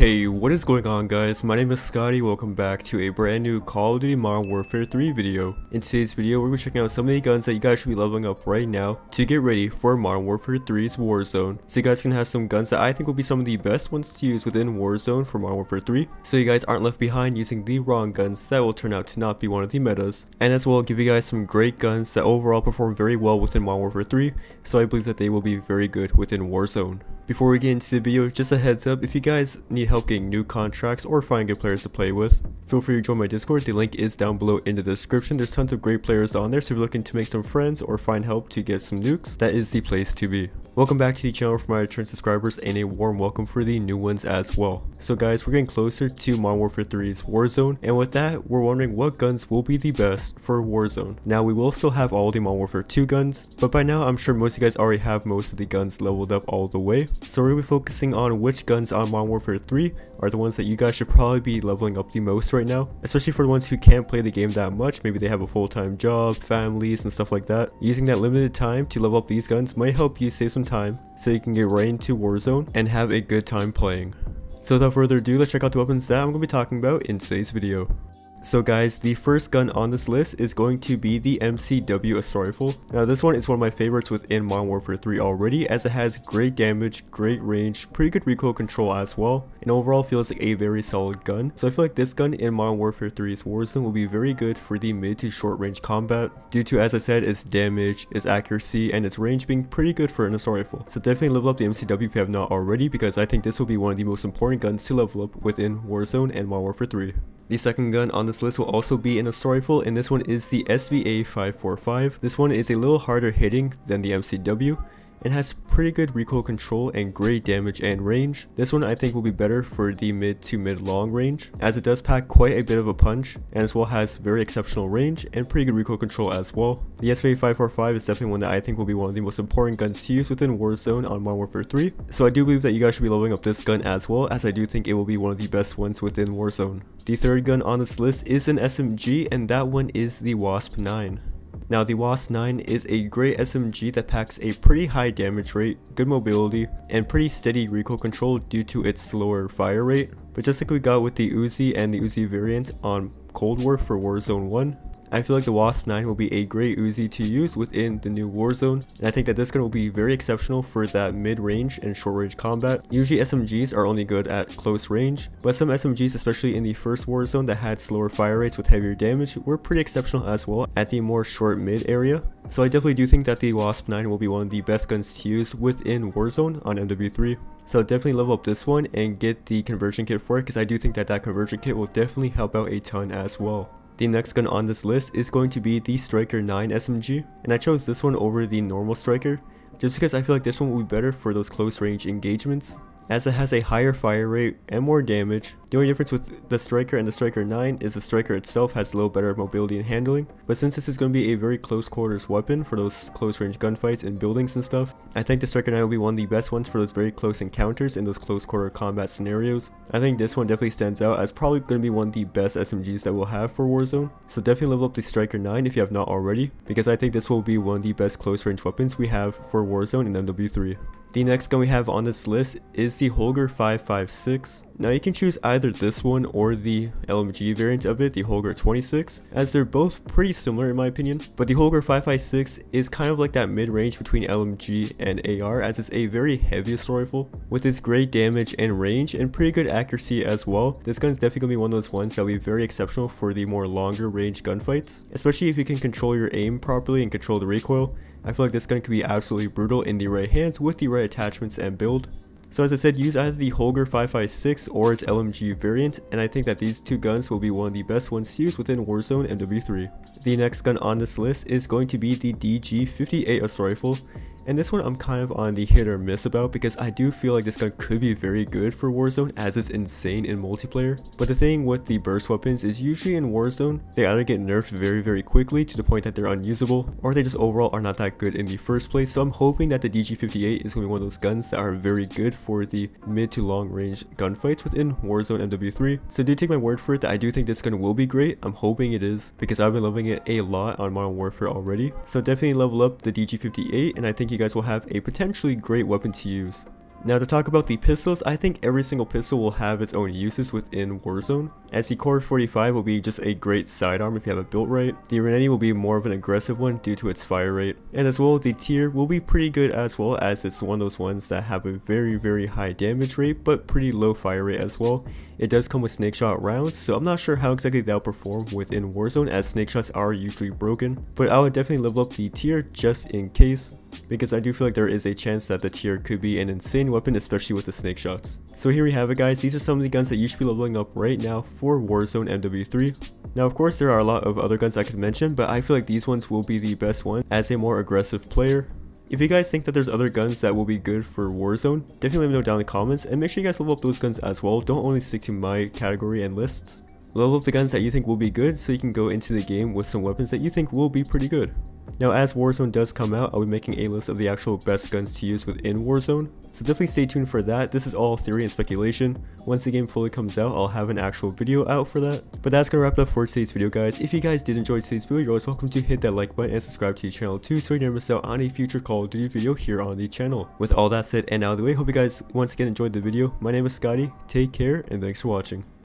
Hey, what is going on guys? My name is Scahty, welcome back to a brand new Call of Duty Modern Warfare 3 video. In today's video, we're going to be checking out some of the guns that you guys should be leveling up right now to get ready for Modern Warfare 3's Warzone. So you guys can have some guns that I think will be some of the best ones to use within Warzone for Modern Warfare 3, so you guys aren't left behind using the wrong guns that will turn out to not be one of the metas. And as well, give you guys some great guns that overall perform very well within Modern Warfare 3, so I believe that they will be very good within Warzone. Before we get into the video, just a heads up, if you guys need help getting new contracts or finding good players to play with, feel free to join my Discord, the link is down below in the description. There's tons of great players on there, so if you're looking to make some friends or find help to get some nukes, that is the place to be. Welcome back to the channel for my return subscribers and a warm welcome for the new ones as well. So guys, we're getting closer to Modern Warfare 3's Warzone, and with that, we're wondering what guns will be the best for Warzone. Now, we will still have all the Modern Warfare 2 guns, but by now, I'm sure most of you guys already have most of the guns leveled up all the way. So we're going to be focusing on which guns on Modern Warfare 3 are the ones that you guys should probably be leveling up the most right now, especially for the ones who can't play the game that much, maybe they have a full-time job, families, and stuff like that. Using that limited time to level up these guns might help you save some time so you can get right into Warzone and have a good time playing. So without further ado, let's check out the weapons that I'm going to be talking about in today's video. So guys, the first gun on this list is going to be the MCW Assault Rifle. Now this one is one of my favorites within Modern Warfare 3 already as it has great damage, great range, pretty good recoil control as well, and overall feels like a very solid gun. So I feel like this gun in Modern Warfare 3's Warzone will be very good for the mid to short range combat due to as I said its damage, its accuracy, and its range being pretty good for an assault rifle. So definitely level up the MCW if you have not already because I think this will be one of the most important guns to level up within Warzone and Modern Warfare 3. The second gun on this list will also be an assault rifle and this one is the SVA 545. This one is a little harder hitting than the MCW and has pretty good recoil control and great damage and range. This one I think will be better for the mid to mid long range as it does pack quite a bit of a punch and as well has very exceptional range and pretty good recoil control as well. The SVA545 is definitely one that I think will be one of the most important guns to use within Warzone on Modern Warfare 3 so I do believe that you guys should be leveling up this gun as well as I do think it will be one of the best ones within Warzone. The third gun on this list is an SMG and that one is the Wasp 9. Now the WASP 9 is a great SMG that packs a pretty high damage rate, good mobility, and pretty steady recoil control due to its slower fire rate. But just like we got with the Uzi and the Uzi variant on Cold War for Warzone 1, I feel like the Wasp 9 will be a great Uzi to use within the new Warzone, and I think that this gun will be very exceptional for that mid-range and short-range combat. Usually SMGs are only good at close range, but some SMGs, especially in the first Warzone that had slower fire rates with heavier damage, were pretty exceptional as well at the more short-mid area. So I definitely do think that the Wasp 9 will be one of the best guns to use within Warzone on MW3. So definitely level up this one and get the conversion kit for it because I do think that that conversion kit will definitely help out a ton as well. The next gun on this list is going to be the Striker 9 SMG, and I chose this one over the normal Striker, just because I feel like this one will be better for those close range engagements as it has a higher fire rate and more damage. The only difference with the Striker and the Striker 9 is the Striker itself has a little better mobility and handling, but since this is going to be a very close quarters weapon for those close range gunfights in buildings and stuff, I think the Striker 9 will be one of the best ones for those very close encounters in those close quarter combat scenarios. I think this one definitely stands out as probably going to be one of the best SMGs that we'll have for Warzone, so definitely level up the Striker 9 if you have not already, because I think this will be one of the best close range weapons we have for Warzone in MW3. The next gun we have on this list is the Holger 556. Now you can choose either this one or the LMG variant of it, the Holger 26, as they're both pretty similar in my opinion. But the Holger 556 is kind of like that mid-range between LMG and AR as it's a very heavy rifle with its great damage and range and pretty good accuracy as well. This gun is definitely going to be one of those ones that will be very exceptional for the more longer range gunfights, especially if you can control your aim properly and control the recoil. I feel like this gun could be absolutely brutal in the right hands with the right attachments and build. So as I said, use either the Holger 556 or its LMG variant, and I think that these two guns will be one of the best ones to use within Warzone MW3. The next gun on this list is going to be the DG58 assault rifle, and this one I'm kind of on the hit or miss about because I do feel like this gun could be very good for Warzone as it's insane in multiplayer. But the thing with the burst weapons is usually in Warzone, they either get nerfed very very quickly to the point that they're unusable or they just overall are not that good in the first place. So I'm hoping that the DG58 is going to be one of those guns that are very good for the mid to long range gunfights within Warzone MW3. So do take my word for it that I do think this gun will be great. I'm hoping it is because I've been loving it a lot on Modern Warfare already. So definitely level up the DG58 and I think you guys will have a potentially great weapon to use. Now to talk about the pistols, I think every single pistol will have its own uses within Warzone, as the COR-45 will be just a great sidearm if you have it built right, the Renetti will be more of an aggressive one due to its fire rate, and as well the TYR will be pretty good as well as it's one of those ones that have a very very high damage rate but pretty low fire rate as well. It does come with snake shot rounds, so I'm not sure how exactly that'll perform within Warzone as snake shots are usually broken, but I would definitely level up the TYR just in case because I do feel like there is a chance that the TYR could be an insane weapon, especially with the snake shots. So here we have it guys, these are some of the guns that you should be leveling up right now for Warzone MW3. Now of course there are a lot of other guns I could mention, but I feel like these ones will be the best one as a more aggressive player. If you guys think that there's other guns that will be good for Warzone, definitely let me know down in the comments and make sure you guys level up those guns as well, don't only stick to my category and lists. Level up the guns that you think will be good so you can go into the game with some weapons that you think will be pretty good. Now as Warzone does come out, I'll be making a list of the actual best guns to use within Warzone, so definitely stay tuned for that. This is all theory and speculation. Once the game fully comes out, I'll have an actual video out for that. But that's gonna wrap it up for today's video guys. If you guys did enjoy today's video, you're always welcome to hit that like button and subscribe to the channel too so you never miss out on a future Call of Duty video here on the channel. With all that said and out of the way, hope you guys once again enjoyed the video. My name is Scahty, take care, and thanks for watching.